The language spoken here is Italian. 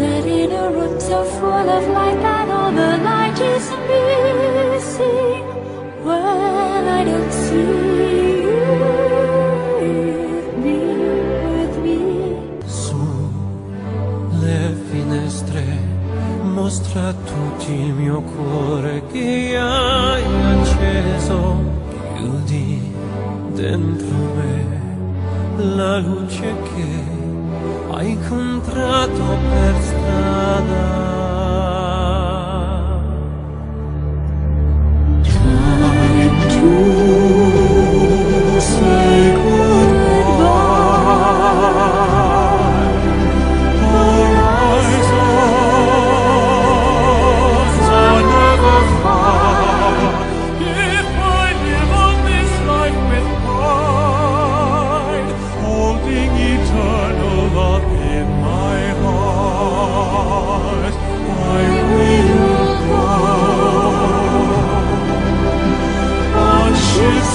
that a room so full of light that all the light is missing when I don't see you with me, with me. Sulle finestre mostra tutti il mio cuore che hai acceso. Chiudi dentro me la luce che hai incontrato per strada.